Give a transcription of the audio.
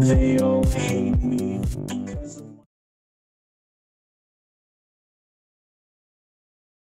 They all hate me.